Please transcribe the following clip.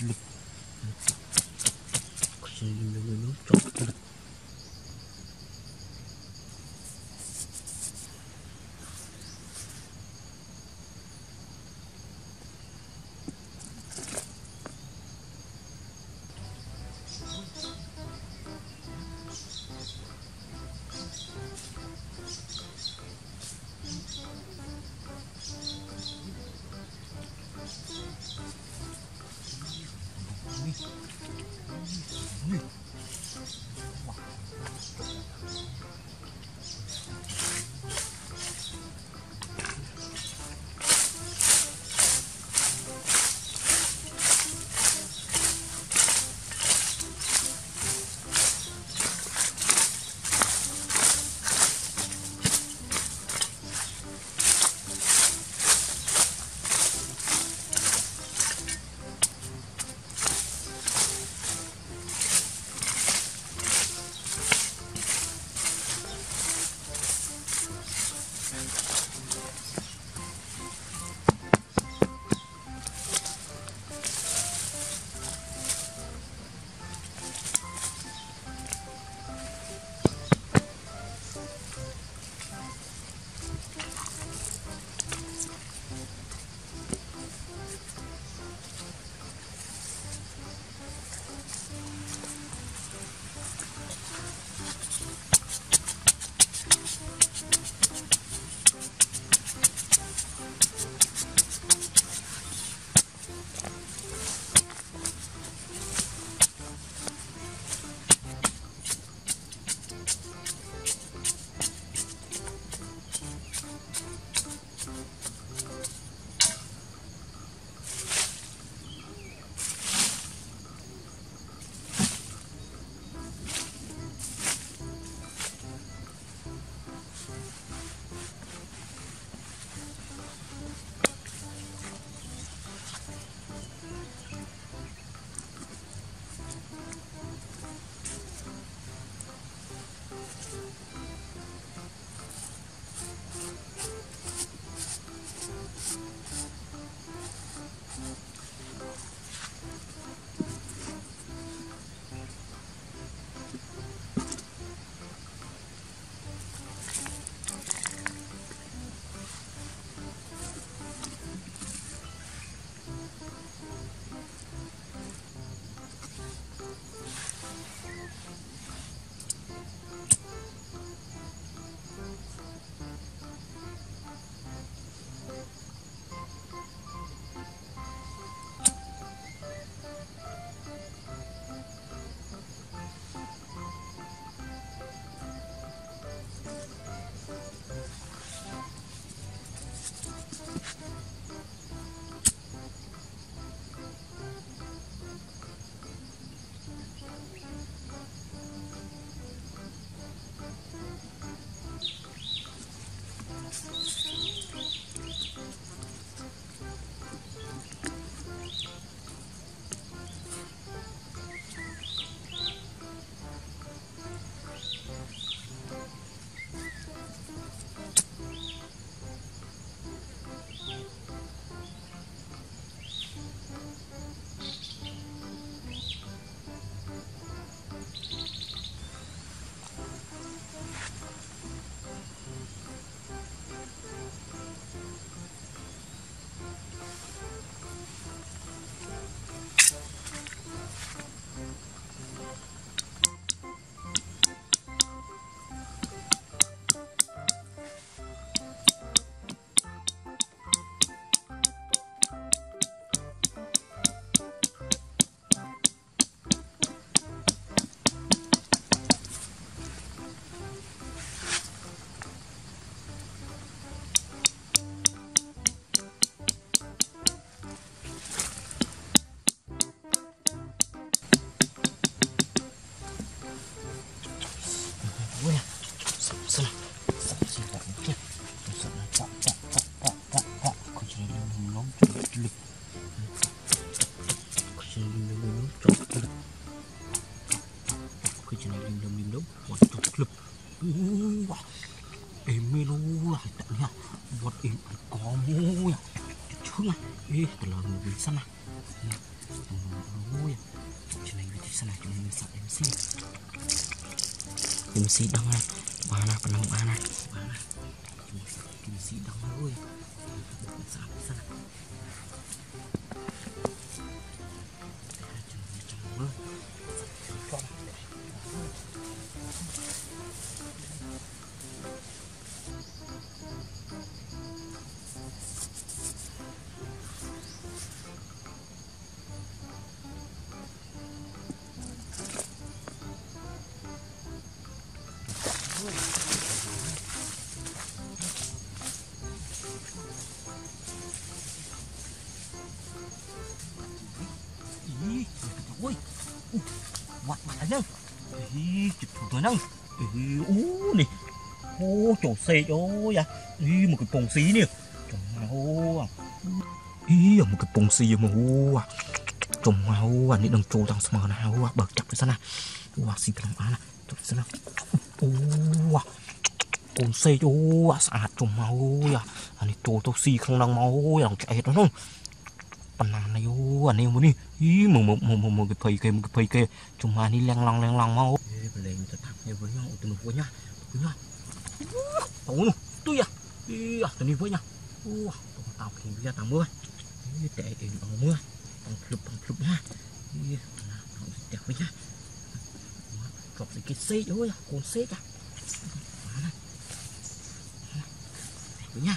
the wah. Emi lah, taknya buat em kamu ya. Culah, eh terlalu bisa lah. Ya, ya. Cina ini bisa lah, cina bisa MC. MC dong lah, mana kenang mana, mana. MC dong lah, woi. Bisa, bisa lah. nâng. Ih, chụp thủ tôi nâng. Ih, ú nè. Ô, chỗ xe chỗ ya. Ih, một cái bông xí nè. Trông mà ô à. Ih, một cái bông xí mà ô à. Trông mà ô à, nè đừng trô tăng smờ nào ô à. Bật chặt với sao nè. Ô à, xin cái lòng á nè. Trông sao nè. Ô à. កូនសេកអូអាស្អាតជុំមកអូយអានេះចូលទៅស៊ីក្នុងហ្នឹងមកអូយអង្កេតហ្នឹង pananayo ani mo ni i mo mo mo mo mo cái phơi kê một cái phơi chúng cuma đi leng long leng long mau. Lên ta thằng này với nhau tụi nó với nhá. Với nhá. Tao luôn tôi à? I à tụi nó với nhá. U tao tao khi ra tao mưa để để bằng mưa bằng chụp bằng chụp nhá. I tao đẹp với nhau cọc cái xe rồi còn xe cả với nhau